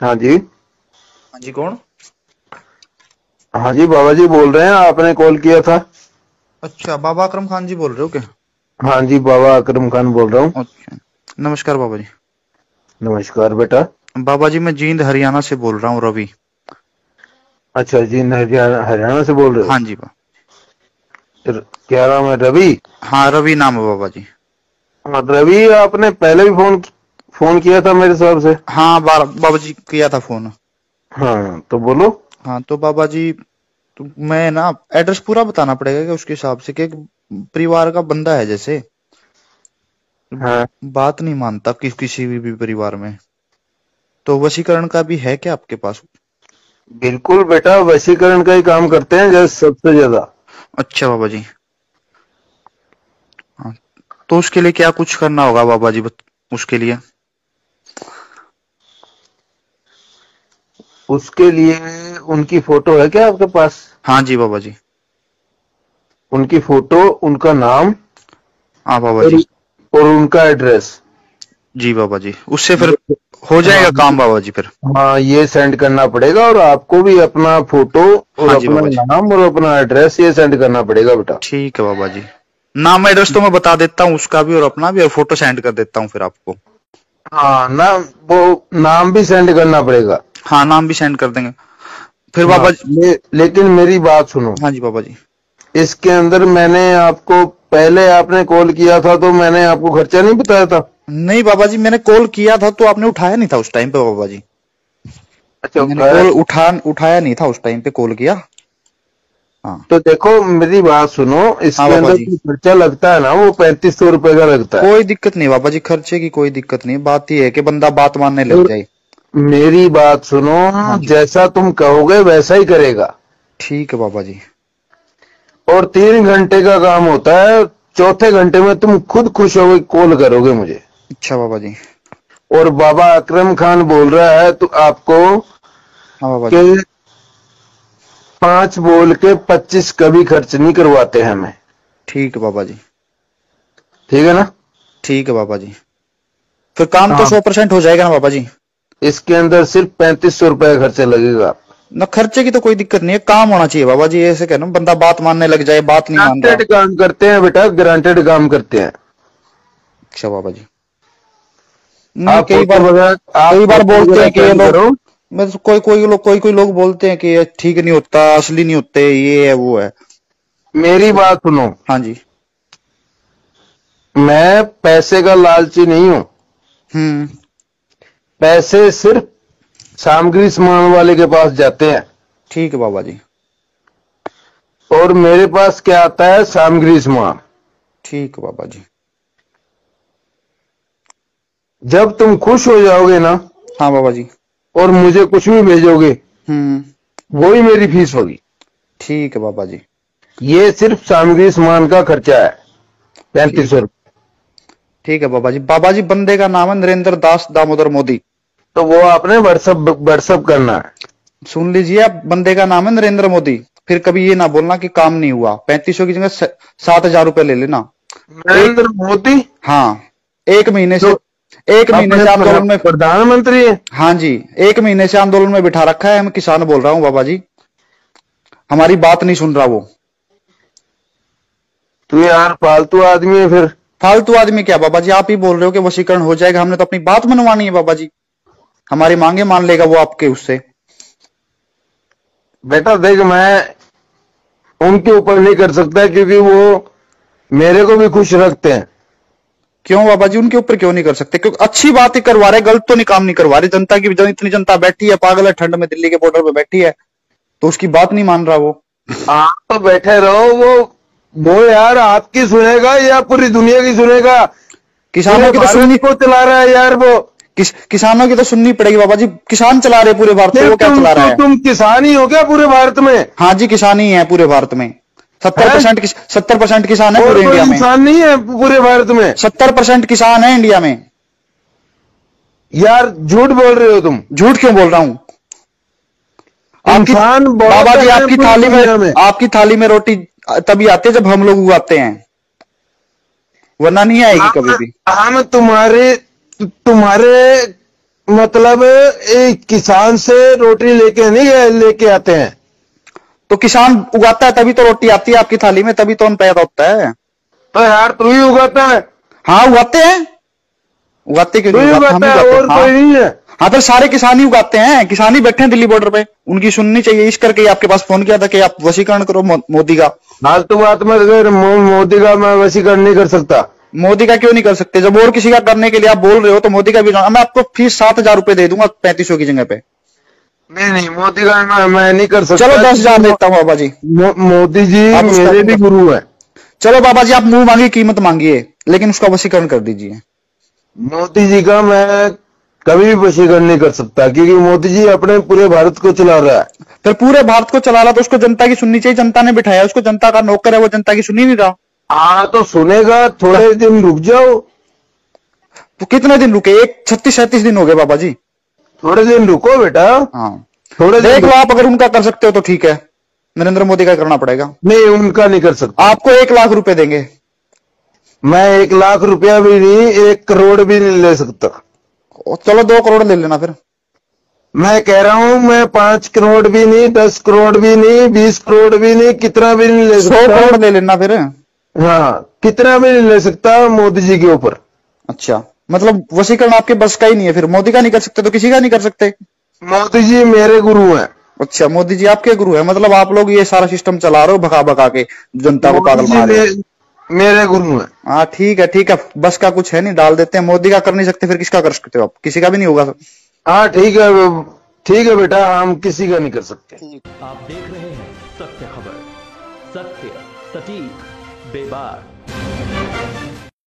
हाँ जी। हाँ जी कौन? हाँ जी बाबा जी बोल रहे हैं आपने कॉल किया था। अच्छा बाबा अकरम खान जी बोल रहे हो क्या? हाँ जी बाबा अकरम खान बोल रहा हूँ। अच्छा। नमस्कार बाबा जी। नमस्कार बेटा। बाबा जी मैं जींद हरियाणा से बोल रहा हूँ रवि। अच्छा जींद हरियाणा हरियाणा से बोल रहे हो? हाँ जी क्या नाम है रवि? हाँ रवि नाम है बाबा जी। हाँ, रवि आपने पहले भी फ़ोन फ़ोन किया था मेरे हिसाब से? हाँ बाबा जी किया था फ़ोन। हाँ तो बोलो। हाँ तो बाबा जी तो मैं ना एड्रेस पूरा बताना पड़ेगा कि उसके हिसाब से कि परिवार का बंदा है जैसे? हाँ। बात नहीं मानता कि, किसी भी, भी परिवार में। तो वशीकरण का भी है क्या आपके पास? बिल्कुल बेटा वशीकरण का ही काम करते हैं जैसे सबसे ज़्यादा। अच्छा बाबा जी हाँ तो उसके लिए क्या कुछ करना होगा बाबा जी उसके लिए? उसके लिए उनकी फ़ोटो है क्या आपके पास? हाँ जी बाबा जी। उनकी फ़ोटो उनका नाम? हाँ बाबा जी। और उनका एड्रेस? जी बाबा जी। उससे फिर हो जाएगा काम बाबा जी फिर। हाँ ये सेंड करना पड़ेगा और आपको भी अपना फ़ोटो और हाँ अपना। नाम और अपना एड्रेस ये सेंड करना पड़ेगा बेटा। ठीक है बाबा जी। नाम एड्रेस तो मैं बता देता हूँ उसका भी और अपना भी और फ़ोटो सेंड कर देता हूँ फिर आपको। हाँ नाम वो नाम भी सेंड करना पड़ेगा। हाँ नाम भी सेंड कर देंगे। फिर बाबा हाँ, जी ले, लेकिन मेरी बात सुनो। हाँ जी बाबा जी। इसके अंदर मैंने आपको पहले आपने कॉल किया था तो मैंने आपको खर्चा नहीं बताया था? नहीं बाबा जी मैंने कॉल किया था तो आपने उठाया नहीं था उस टाइम पे बाबा जी। अच्छा कॉल उठा उठाया नहीं था उस टाइम पे कॉल किया। हाँ। तो देखो मेरी बात सुनो इसके हाँ, अंदर खर्चा लगता है ना वो पैंतीस सौ रुपए का लगता है। कोई दिक्कत नहीं बाबा जी खर्चे की कोई दिक्कत नहीं। बात ये है कि बंदा बात मानने लग जाए। मेरी बात सुनो हाँ जैसा तुम कहोगे वैसा ही करेगा। ठीक है बाबा जी। और तीन घंटे का काम होता है चौथे घंटे में तुम खुद खुश होगे कॉल करोगे मुझे। अच्छा बाबा जी। और बाबा अकरम खान बोल रहा है तो आपको हाँ कि पाँच बोल के पच्चीस कभी खर्च नहीं करवाते हैं हमें। ठीक है बाबा जी। ठीक है ना? ठीक है बाबा जी। फिर काम तो हाँ। सौ परसेंट हो जाएगा ना बाबा जी? इसके अंदर सिर्फ़ पैंतीस सौ रुपए खर्चा लगेगा। ना खर्चे की तो कोई दिक्कत नहीं है काम होना चाहिए बाबा जी ऐसे कहना बंदा बात मानने लग जाए बात नहीं मान रहा काम करते हैं बेटा ग्रांटेड काम करते हैं। अच्छा बाबा जी। आप कई बार कई बार बोलते हैं कि ये लोग मैं तो कोई कोई लोग कोई कोई लोग बोलते हैं कि ये ठीक नहीं होता असली नहीं होते ये है वो है। मेरी बात सुनो। हाँ जी। मैं पैसे का लालची नहीं हूँ। हम्म। पैसे सिर्फ़ सामग्री सामान वाले के पास जाते हैं। ठीक है बाबा जी। और मेरे पास क्या आता है? सामग्री सामान। ठीक है बाबा जी। जब तुम खुश हो जाओगे ना हाँ बाबा जी। और मुझे कुछ भी भेजोगे हम्म। वही मेरी फ़ीस होगी। ठीक है बाबा जी। ये सिर्फ़ सामग्री सामान का खर्चा है। पैंतीस सौ रुपये ठीक है बाबा जी। बाबा जी बंदे का नाम है नरेंद्र दास दामोदर मोदी। तो वो आपने व्हाट्सअप व्हाट्सअप करना है। सुन लीजिए आप बंदे का नाम है नरेंद्र मोदी। फिर कभी ये ना बोलना कि काम नहीं हुआ। पैंतीस सौ की जगह सात हज़ार रूपए ले लेना। नरेंद्र मोदी? हाँ एक महीने से तो एक महीने से आंदोलन में प्रधानमंत्री है? हाँ जी एक महीने से आंदोलन में बिठा रखा है। मैं किसान बोल रहा हूँ बाबा जी। हमारी बात नहीं सुन रहा वो। तू यार फालतू आदमी है फिर। फालतू आदमी क्या बाबा जी? आप ही बोल रहे हो कि वशीकरण हो जाएगा। हमने तो अपनी बात मनवानी है बाबा जी। हमारी मांगे मान लेगा वो आपके उससे। बेटा देख मैं उनके ऊपर नहीं कर सकता क्योंकि वो मेरे को भी खुश रखते हैं। क्यों बाबा जी? उनके ऊपर क्यों नहीं कर सकते? क्योंकि अच्छी बात ही करवा रहे गलत तो नहीं काम नहीं करवा रहे। जनता की जन- इतनी जनता बैठी है पागल है ठंड में दिल्ली के बॉर्डर पे बैठी है तो उसकी बात नहीं मान रहा वो। आप तो बैठे रहो वो वो यार आपकी सुनेगा या पूरी दुनिया की सुनेगा? किसानों की तो सुननी को चला रहा है यार वो? किस, किसानों की तो सुननी पड़ेगी बाबा जी। किसान चला रहे पूरे भारत में वो क्या चला रहा है? तुम किसान ही हो क्या पूरे भारत में? हाँ जी किसान ही है पूरे भारत में। सत्तर परसेंट सत्तर परसेंट किसान है पूरे इंडिया में। इंसान नहीं है पूरे भारत में। सत्तर परसेंट किसान है इंडिया में। यार झूठ बोल रहे हो तुम। झूठ क्यों बोल रहा हूँ? आपकी बाबा जी आपकी थाली में आपकी थाली में रोटी तभी आती है जब हम लोग उगाते हैं। वरना नहीं आएगी कभी भी। हम तुम्हारे तुम्हारे मतलब एक किसान से रोटी लेके नहीं लेके आते हैं? तो किसान उगाता है तभी तो रोटी आती है आपकी थाली में तभी तो अन्न पैदा होता है। तो यार तू ही उगाता है। हाँ उगाते हैं। उगाते क्यों नहीं उगाते? ही है और कोई नहीं है। हाँ हाँ तो सारे किसान ही उगाते हैं। किसान ही बैठे हैं दिल्ली बॉर्डर पे। उनकी सुननी चाहिए। इस करके आपके पास फ़ोन किया था कि आप वशीकरण करो मोदी का। हाल फालतू बात कर मोदी का मैं वशीकरण नहीं कर सकता। मोदी का क्यों नहीं कर सकते? जब और किसी का करने के लिए आप बोल रहे हो तो मोदी का भी मैं आपको फ़ीस सात हज़ार रुपए दे दूँगा पैंतीस की जगह पे। नहीं नहीं मोदी का मैं, मैं नहीं कर सकता। चलो दस हज़ार देता हूँ बाबा जी। मो, मोदी जी मेरे भी गुरु है। चलो बाबा जी आप मुँह मांगी कीमत मांगिए लेकिन उसका वशीकरण कर दीजिए। मोदी जी का मैं कभी भी वशीकरण नहीं कर सकता क्योंकि मोदी जी अपने पूरे भारत को चला रहा है। फिर पूरे भारत को चला रहा तो उसको जनता की सुननी चाहिए। जनता ने बिठाया उसको जनता का नौकर है वो जनता की सुनी नहीं रहा। हाँ तो सुनेगा थोड़े दिन रुक जाओ। तो कितने दिन रुके? एक छत्तीस सैंतीस दिन हो गए बाबा जी। थोड़े दिन रुको बेटा। हाँ। थोड़े देख लो आप अगर उनका कर सकते हो तो ठीक है। नरेंद्र मोदी का करना पड़ेगा। नहीं उनका नहीं कर सकता। आपको एक लाख रुपए देंगे। मैं एक लाख रुपया भी नहीं एक करोड़ भी नहीं ले सकता। चलो दो करोड़ ले लेना फिर। मैं कह रहा हूँ मैं पाँच करोड़ भी नहीं दस करोड़ भी नहीं बीस करोड़ भी नहीं कितना भी नहीं ले सौ सकता। करोड़ ले लेना फिर। हाँ कितना भी नहीं ले सकता मोदी जी के ऊपर। अच्छा मतलब वशीकरण आपके बस का ही नहीं है फिर? मोदी का नहीं कर सकते तो किसी का नहीं कर सकते? मोदी जी मेरे गुरु हैं। अच्छा मोदी जी आपके गुरु है मतलब आप लोग ये सारा सिस्टम चला रहे हो भगा भगा के जनता को पागल मार रहे हो। मेरे गुरु हैं। हाँ ठीक है ठीक है बस का कुछ है नहीं डाल देते हैं। मोदी का कर नहीं सकते फिर किसका कर सकते हो आप? किसी का भी नहीं होगा हाँ ठीक है ठीक है बेटा हम किसी का नहीं कर सकते। आप देख रहे हैं सत्य खबर। सत्य सटीक Beba.